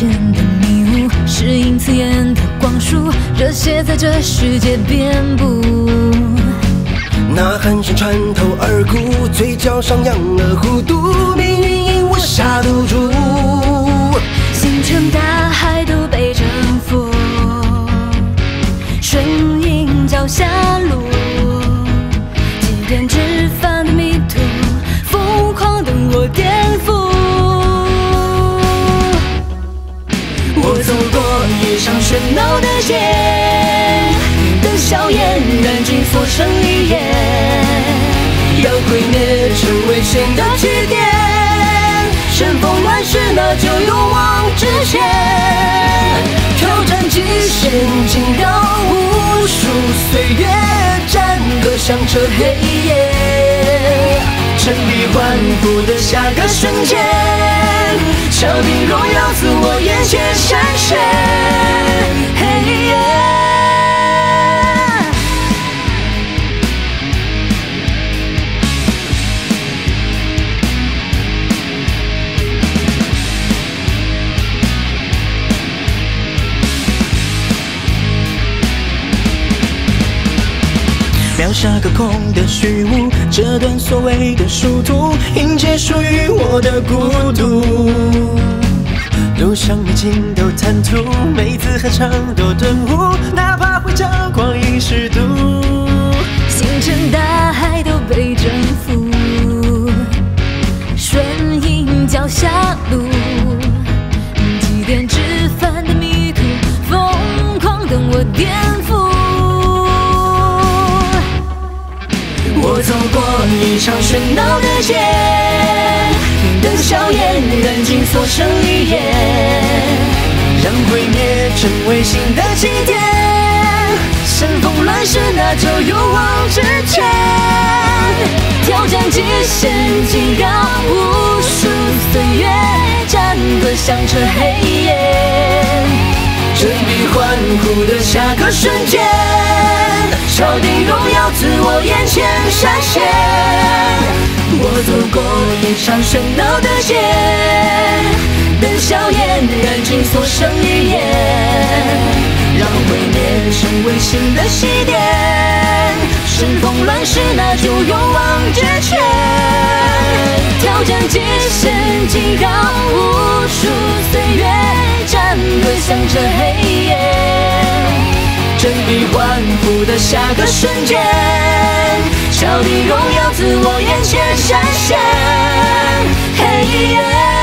间的迷雾，是因刺眼的光束，热血在这世界遍布，呐喊声穿透耳骨，嘴角上扬了弧度，命运因我下赌注，星辰大海都被征服，顺应脚下。闹的街，等硝烟燃尽所剩一夜，要毁灭成为新的起点。乘风乱世，那就勇往直前，挑战极限，惊扰无数岁月，战歌响彻黑夜，振臂欢呼的下个瞬间，敲定荣耀自我眼前闪现。嘿耶描下个空的虚无，这段所谓的殊途，迎接属于我的孤独。路上美景都贪图，每次合唱都顿悟，哪怕会将光阴虚度。星辰大海都被征服，顺应脚下路，祭奠枝繁的迷途，疯狂等我颠覆。走过一场喧闹的街，等硝烟燃尽所剩一夜，让毁灭成为新的起点。乘风乱世，那就勇往直前，挑战极限，惊扰无数岁月，战歌响彻黑夜，振臂欢呼的下个瞬间，敲定荣耀自我眼前闪现。我走过一场喧闹的街，等硝烟燃尽所剩一夜，让毁灭成为新的起点。乘风乱世，那就勇往直前，挑战极限，惊扰无数岁月，战歌响彻黑夜，振臂欢呼的下个瞬间，敲定荣耀自我眼前闪现。黑夜！